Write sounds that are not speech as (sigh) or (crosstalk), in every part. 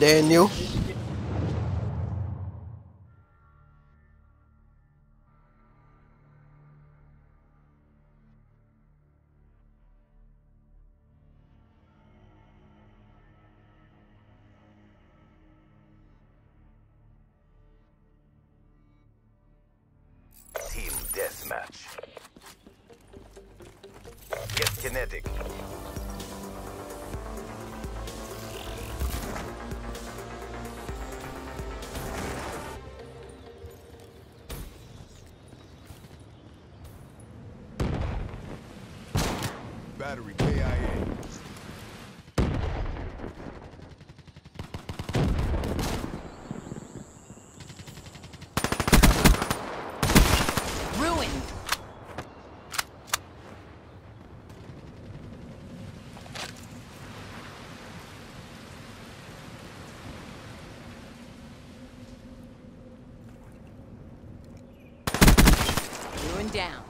Daniel. Team deathmatch. Get kinetic. Down.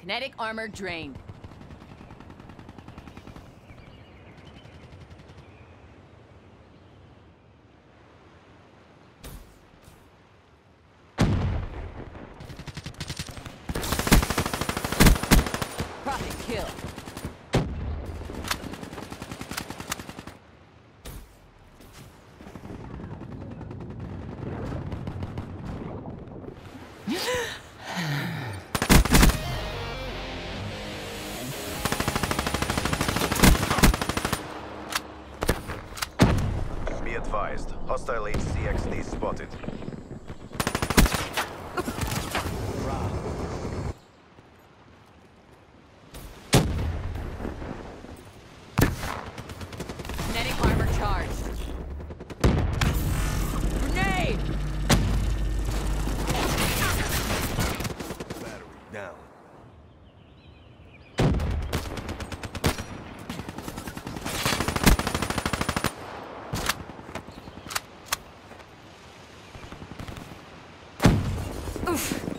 Kinetic armor drained. Prophet kill. Be advised. Hostile HCXD spotted. Oof.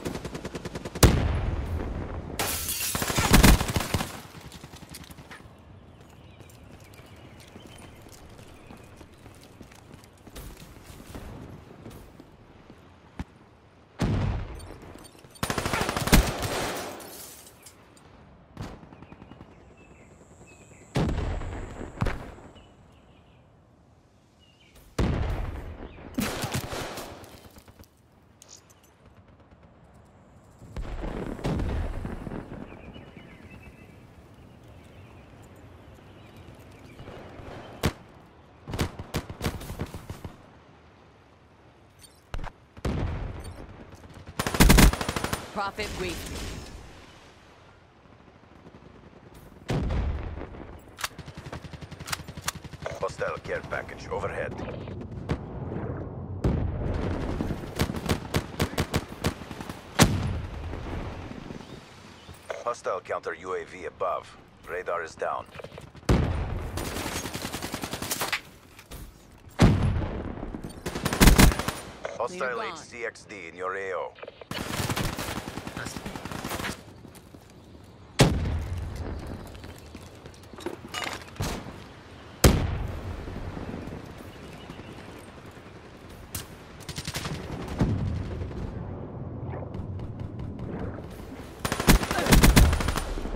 Prophet. Hostile care package overhead. Hostile counter UAV above. Radar is down. Hostile. HCXD in your AO.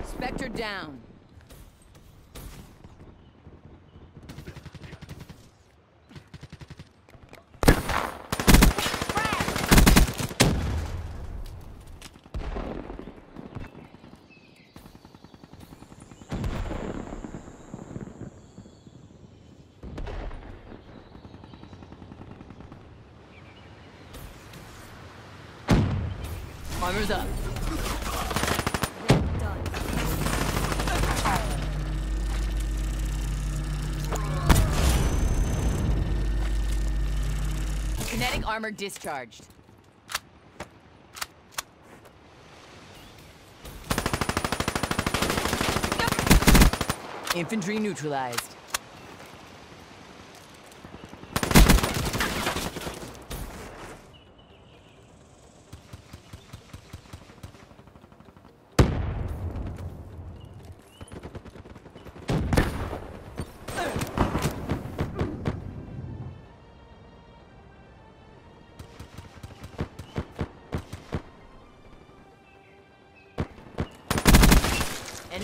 Spectre down. Armor's up. Kinetic armor discharged. Infantry neutralized.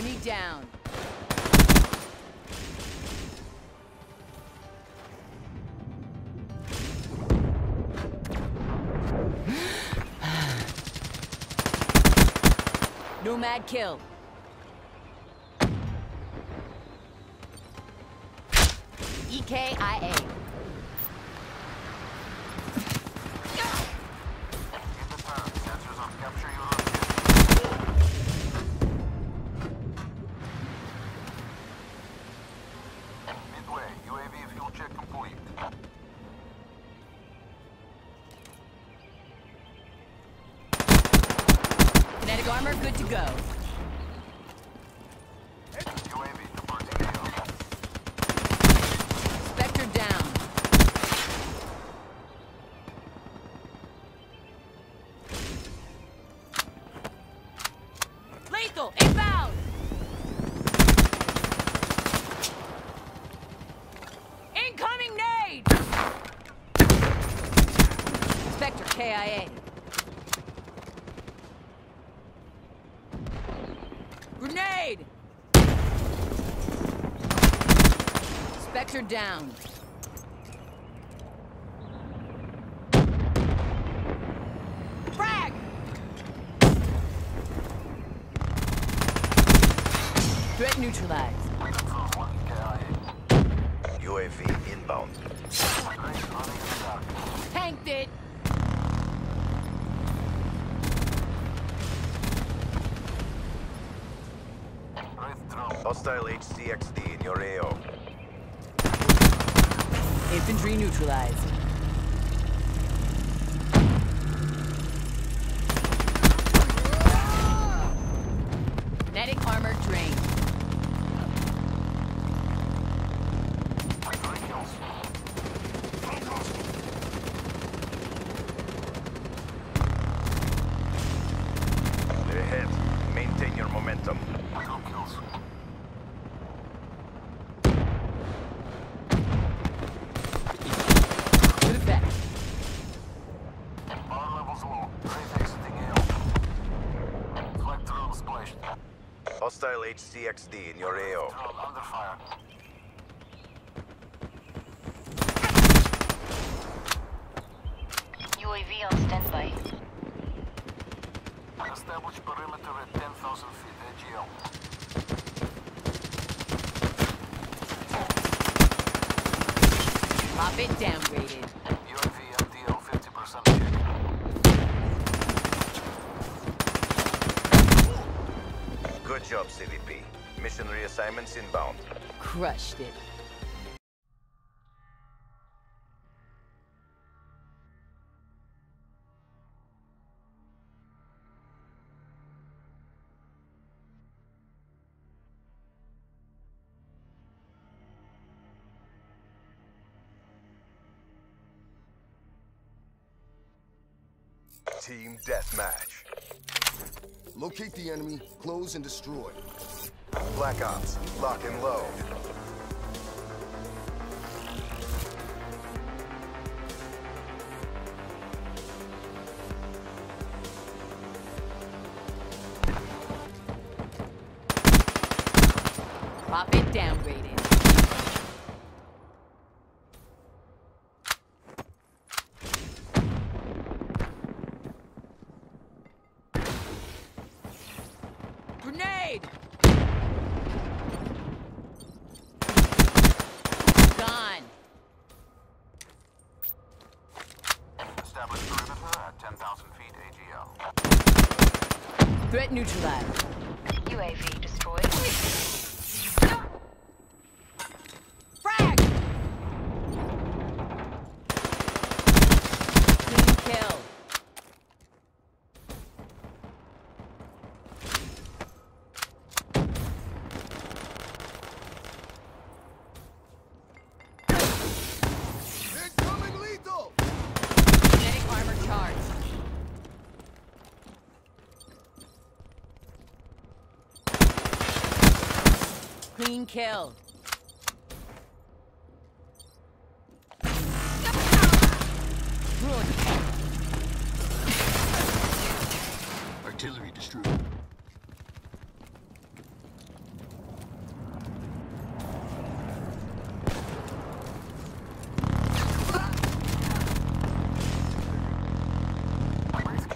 Enemy down. (sighs) Nomad kill. EKIA. Midway, good to go. UAV departing AO. Spectre down. Lethal, inbound! Incoming nade! Spectre KIA. Grenade! Spectre down. Frag! Threat neutralized. UAV inbound. Grace running in the dark. Tanked it. Hostile HCXD in your AO. Infantry neutralized. Kinetic armor drained. HCXD in your AO. Drone under fire. UAV on standby. Establish perimeter at 10,000 feet AGL. Pop it downgraded. UAV MDL 50% check. Good job, CVP. Mission reassignments inbound. Crushed it. Team deathmatch. Locate the enemy, close and destroy. Black Ops, lock and load. Neutralized. UAV destroyed. kill. Artillery destroyed.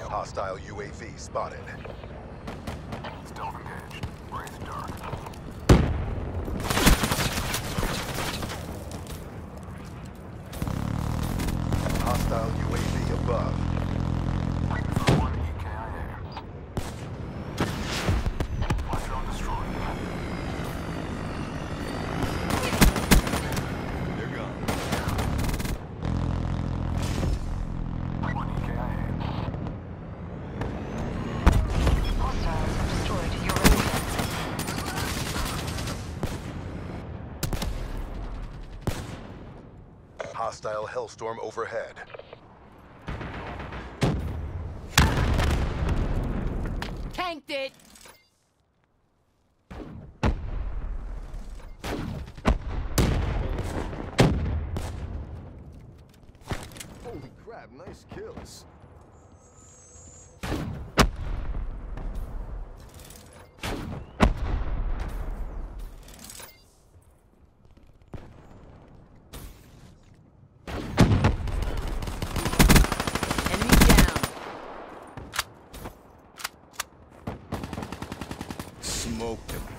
Hostile UAV spotted. hostile UAV above. hellstorm overhead. Tanked it! Holy crap, nice kills. awoke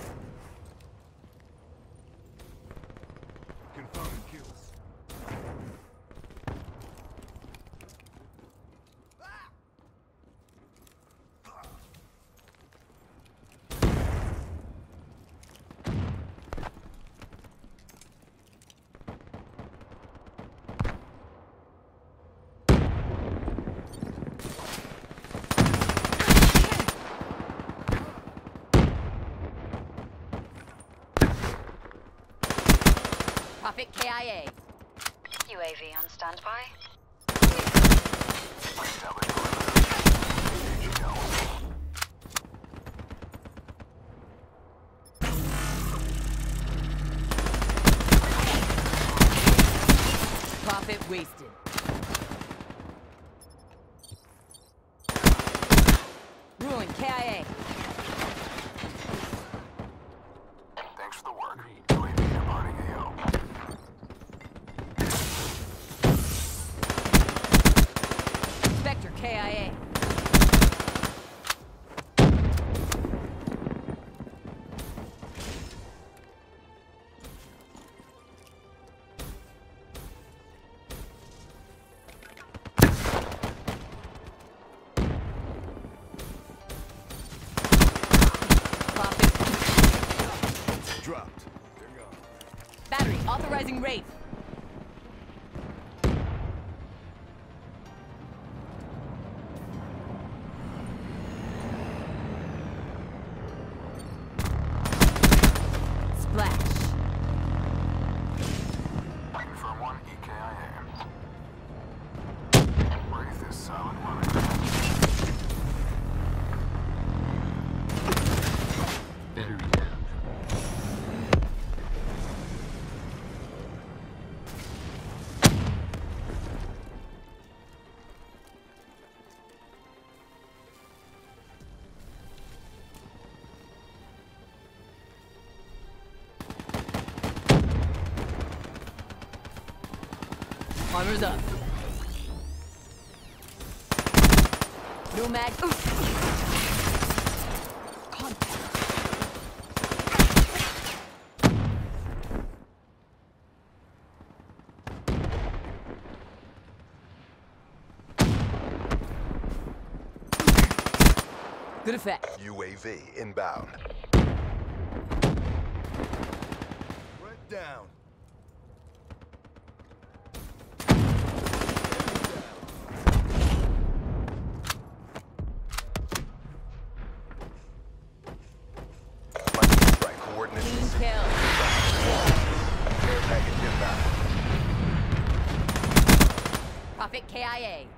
Traffic KIA. UAV on standby. Prophet wasted. Authorizing Wraith. Armor's up. Nomad. Good effect. UAV inbound. Red down. at KIA.